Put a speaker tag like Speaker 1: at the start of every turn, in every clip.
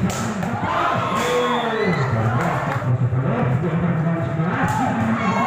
Speaker 1: Thank you.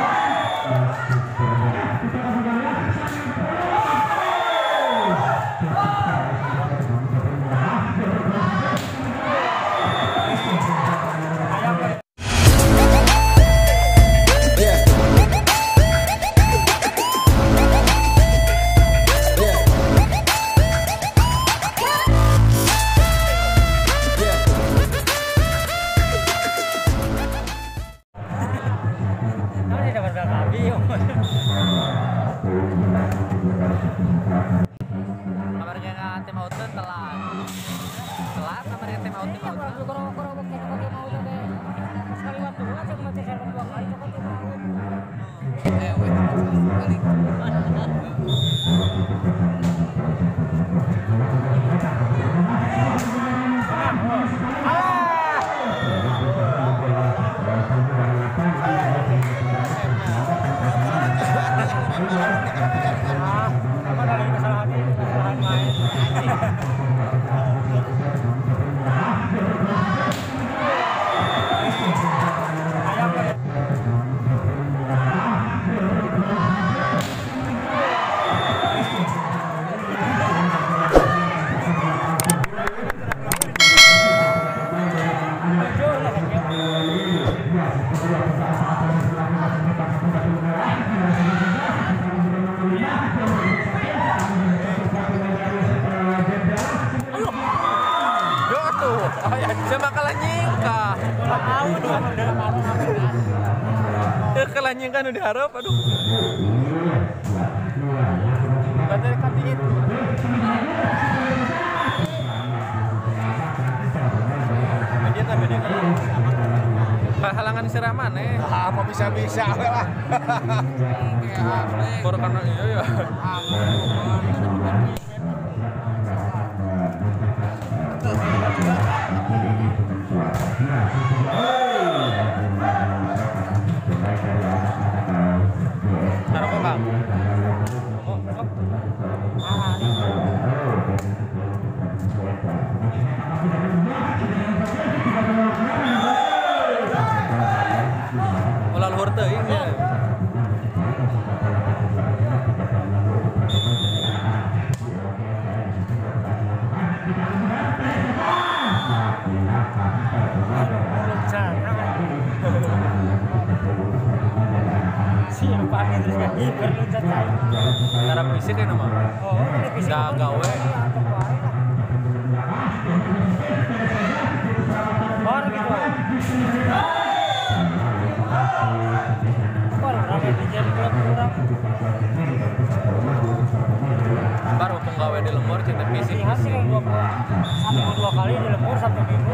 Speaker 2: Eh, kalah nyingka nu diharap, aduh.
Speaker 1: Badai kati itu. Dia tapi dia
Speaker 2: Halangan sirah mana?
Speaker 3: apa bisa bisa lah
Speaker 2: Baru karena iya ya.
Speaker 1: Nih terus
Speaker 2: nama. Gawe.
Speaker 1: Baru
Speaker 2: penggawe di lemur cinta fisik.
Speaker 1: Lihat sih yang dua dua kali di lembur satu minggu.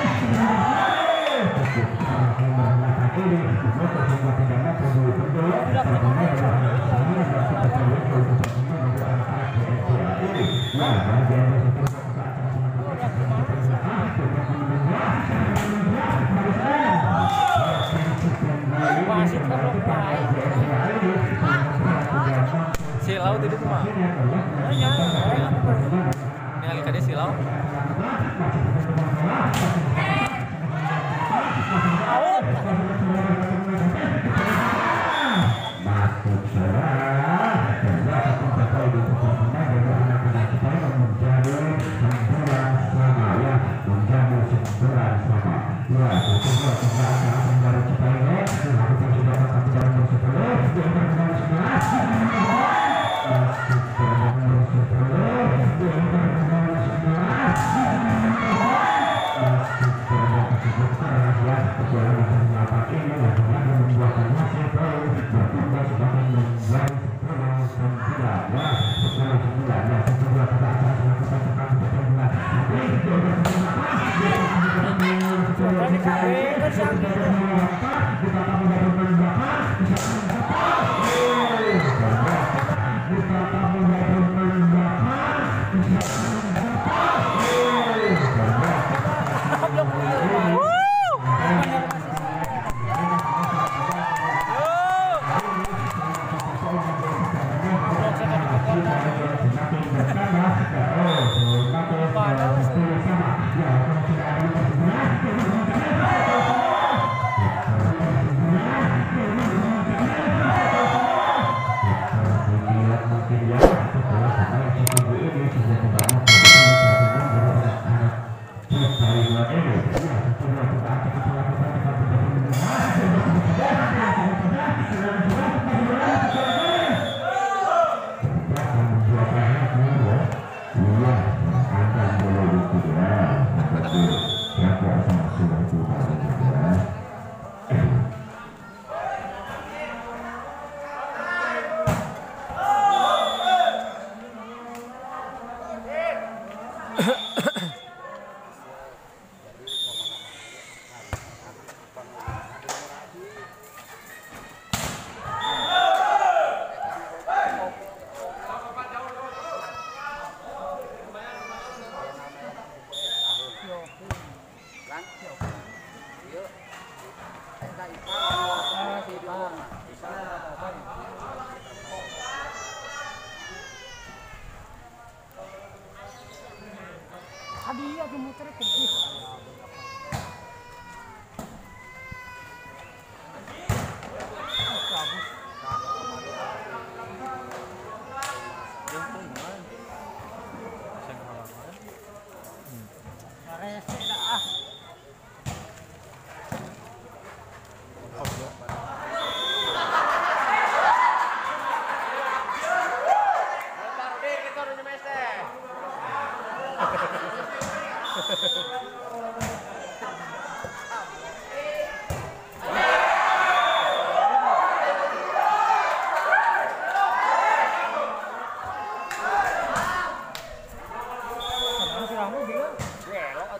Speaker 1: Silau tadi tuh mah.
Speaker 4: Banyak.
Speaker 1: Ini kali kade silau.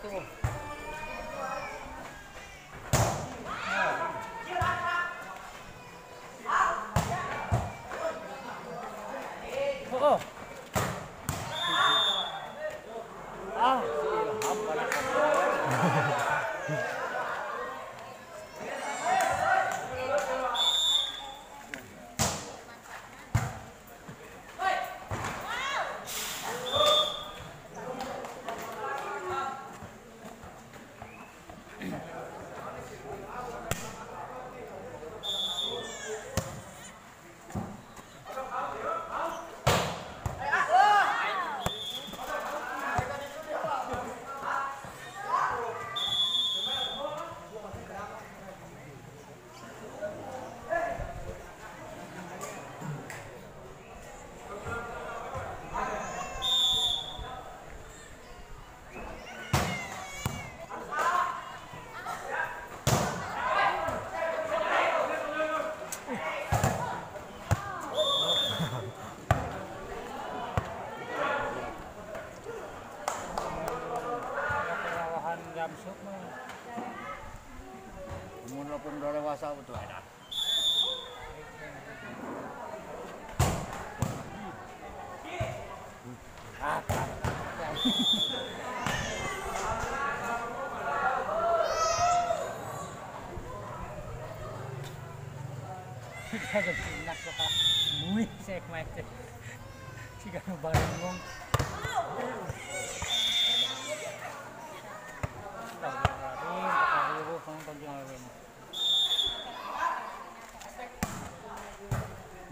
Speaker 5: Ate mo.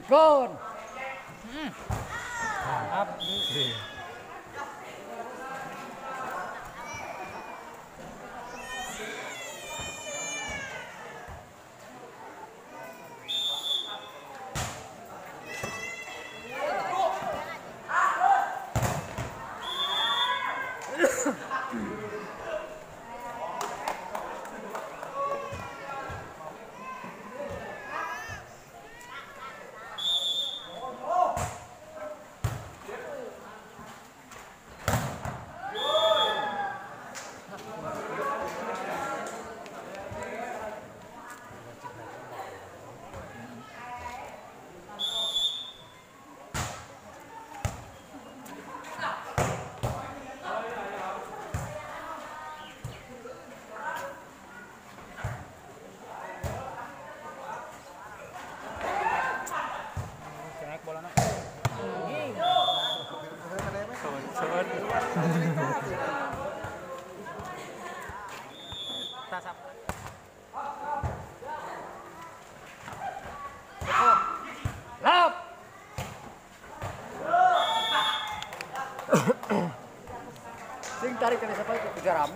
Speaker 5: Gon. Hmm. kejar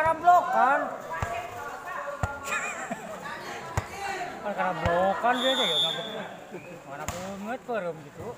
Speaker 5: karena blokan kan karena blokan dia deh ya, nggak mana punget perem gitu.